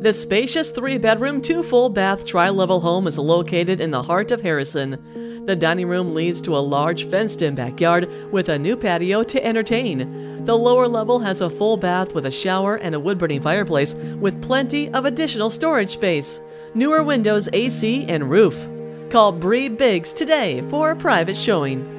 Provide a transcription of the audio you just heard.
The spacious three bedroom, two full bath tri level home is located in the heart of Harrison. The dining room leads to a large fenced in backyard with a new patio to entertain. The lower level has a full bath with a shower and a wood burning fireplace with plenty of additional storage space, newer windows, AC, and roof. Call Bri Biggs today for a private showing.